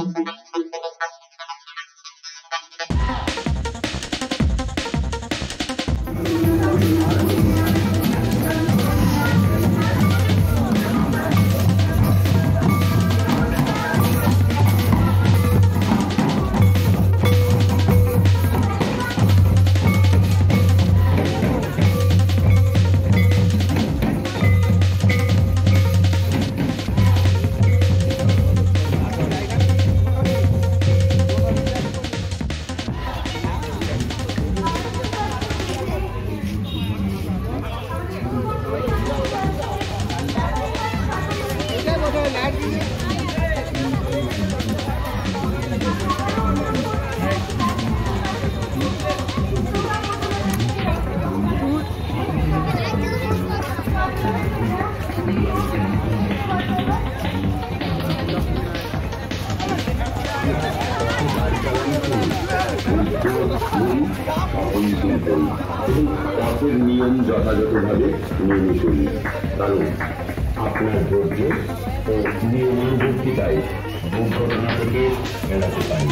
and then পথের নিয়ম যথাযথভাবে মেনে চলি কারণ আপনার ধৈর্য ও নিয়মানুবর্তিতায় দুর্ঘটনা থেকে এড়াতে পারি।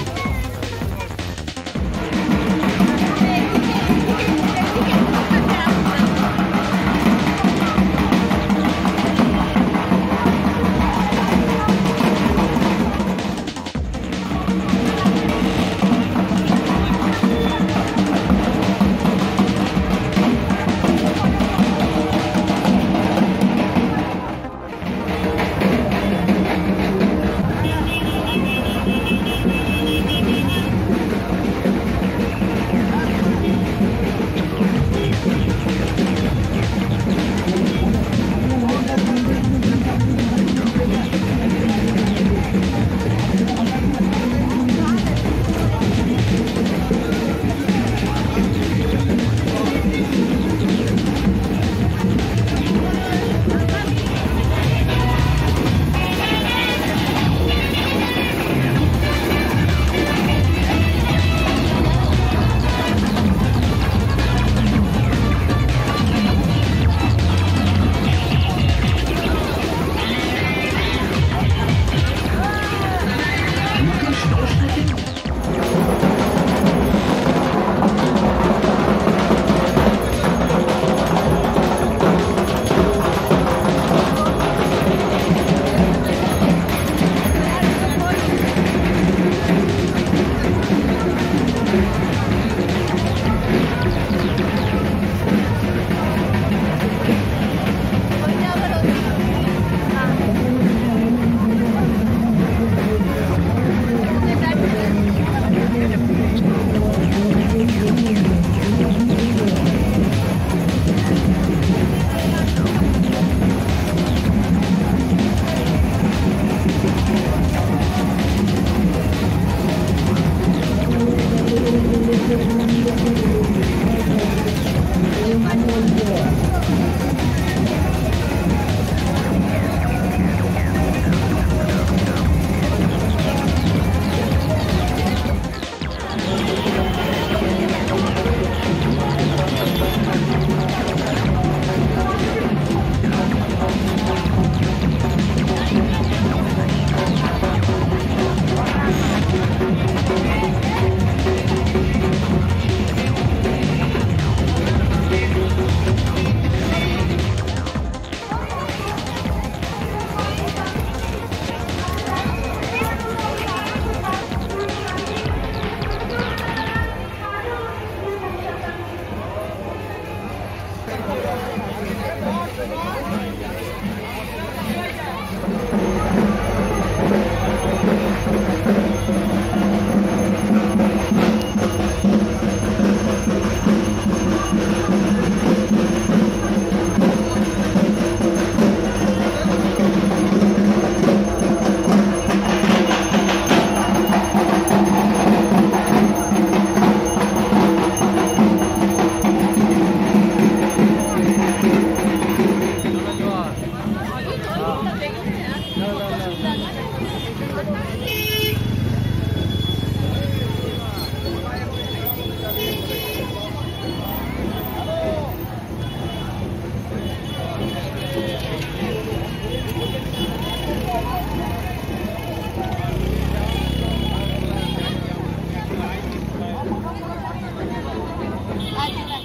Yeah.